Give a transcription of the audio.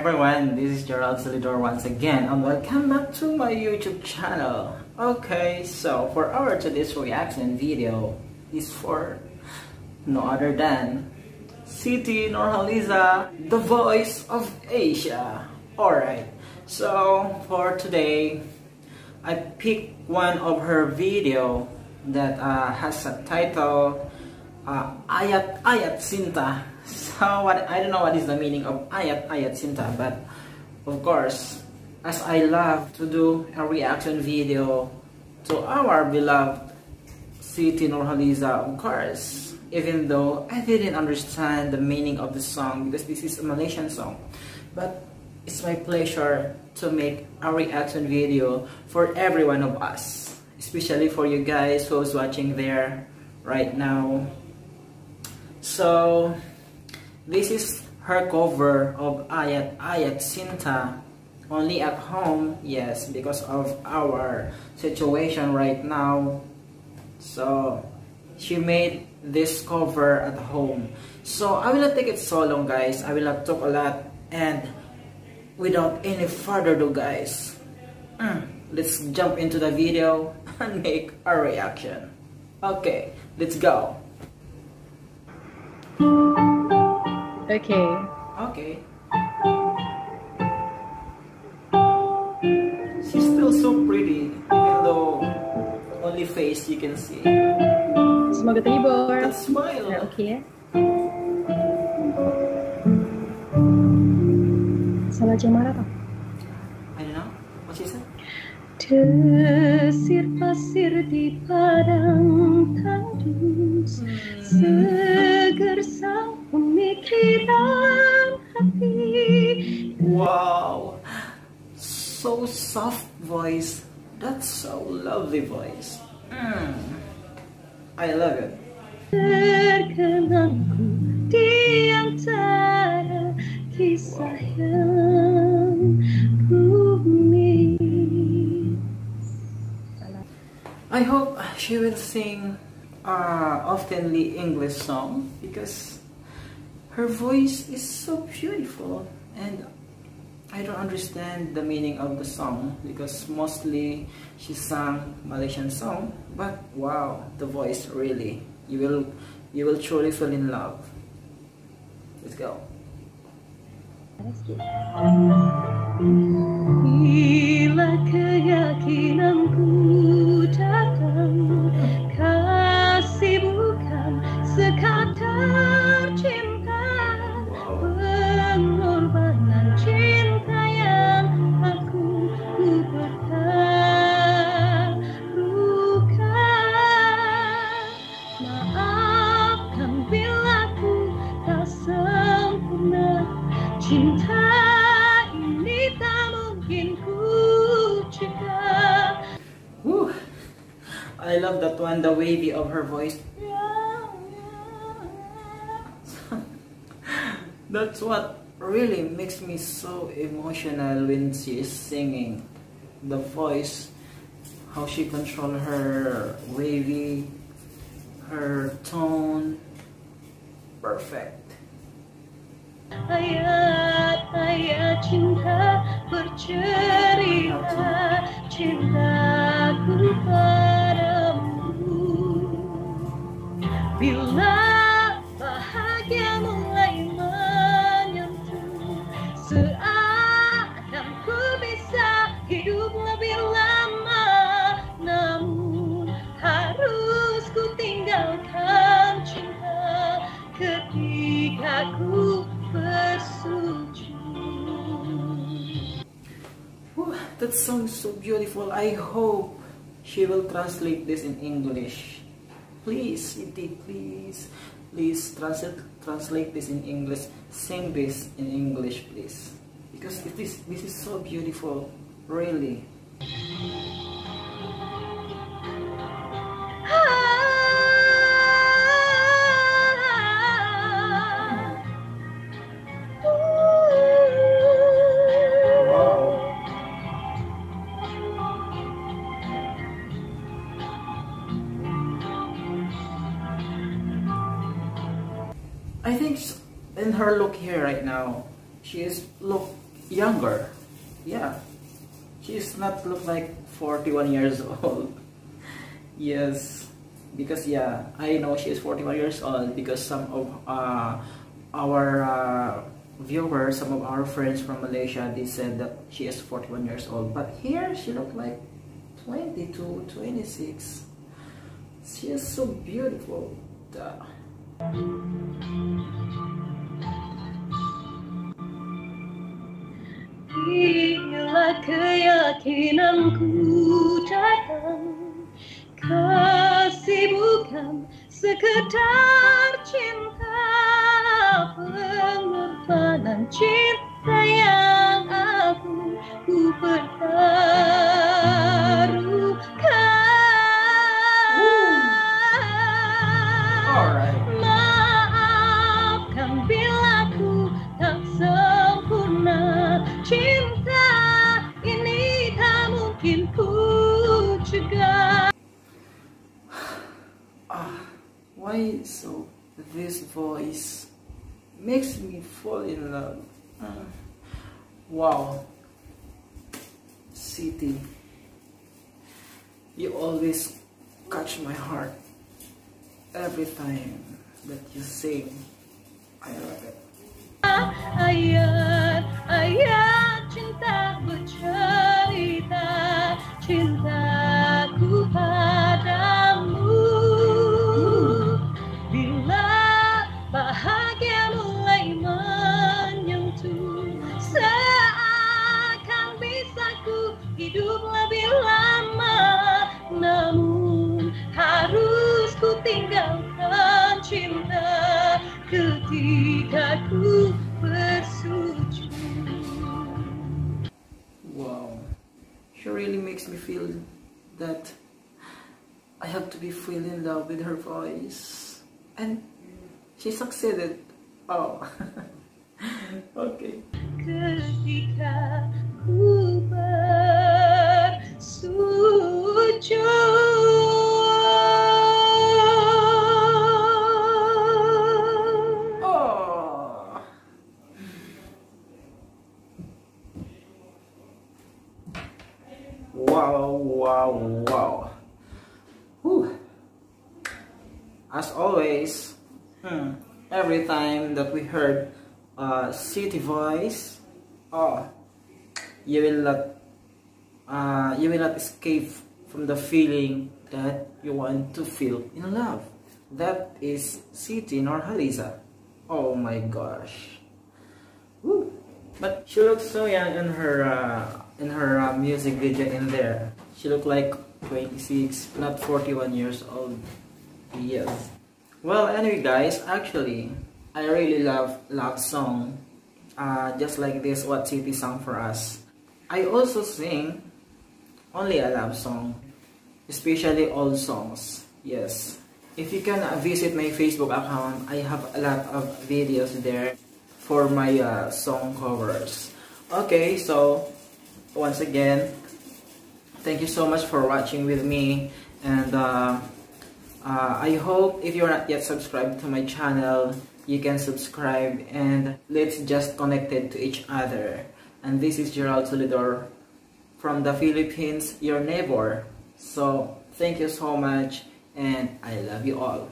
everyone? This is Gerald Solidor once again and welcome back to my YouTube channel. Okay, so for our today's reaction video is for no other than Siti Nurhaliza, the voice of Asia. Alright, so for today, I picked one of her video that uh, has a title uh, Ayat Ayat Cinta what I don't know what is the meaning of ayat ayat cinta but of course as I love to do a reaction video to our beloved Siti Nurhaliza of course even though I didn't understand the meaning of the song because this is a Malaysian song but it's my pleasure to make a reaction video for every one of us especially for you guys who's watching there right now. So this is her cover of Ayat Ayat Cinta. Only at home yes because of our situation right now. So she made this cover at home. So I will not take it so long guys. I will not talk a lot. And without any further ado guys mm, let's jump into the video and make a reaction. Okay let's go Okay. Okay. She's still so pretty, even though only face you can see. Semoga terhibur. That smile. Nah, okay ya. Salah Jamara tau? I don't know. What she said? Desir pasir di padang tandus hmm. Wow. So soft voice. That's so lovely voice. Mm. I love it. I hope she will sing uh, oftenly English song because her voice is so beautiful and I don't understand the meaning of the song because mostly she sang Malaysian song but wow the voice really you will you will truly fall in love. Let's go I love that one, the wavy of her voice. That's what really makes me so emotional when she is singing. The voice, how she control her wavy, her tone, perfect. Ayat ayat cinta bercerita cintaku That song is so beautiful. I hope she will translate this in English. Please Siti please. Please translate translate this in English. Sing this in English please. Because it is this is so beautiful really I think in her look here right now, she is look younger. Yeah, she's not look like 41 years old. yes, because yeah, I know she is 41 years old because some of uh, our uh, viewers, some of our friends from Malaysia, they said that she is 41 years old. But here, she looked like 22, 26. She is so beautiful. Duh. Bila keyakinanku datang Kasih bukan sekedar cinta Pengorbanan cinta yang aku ku pertaruhkan why so this voice makes me fall in love. Ah, wow. Siti. You always catch my heart every time that you sing. I love it. Ayat, ayat cinta bercerita bahagia mulai menyentuh Seakan bisa ku hidup lebih lama Namun harus ku tinggalkan cinta Ketika ku bersujud Wow. She really makes me feel that I have to be full in love with her voice. And she succeeded. Oh. okay. ketika ku bersujud. Oh. Wow, wow, wow. Whew. As always, hmm, every time that we heard uh, Siti voice, oh, you will not, uh, you will not escape from the feeling that you want to feel in love. That is Siti Nurhaliza. Oh my gosh. Woo. But she looks so young in her uh, in her uh, music video in there. She looked like 26, not 41 years old. Yes. Well, anyway, guys, actually, I really love love song. Uh, just like this, what Siti sang for us. I also sing only a love song, especially old songs. Yes. If you can uh, visit my Facebook account, I have a lot of videos there for my uh, song covers. Okay, so once again, thank you so much for watching with me, and uh, uh, I hope if you're not yet subscribed to my channel, you can subscribe and let's just connected to each other. And this is Gerald Solidor from the Philippines, your neighbor. So thank you so much, and I love you all.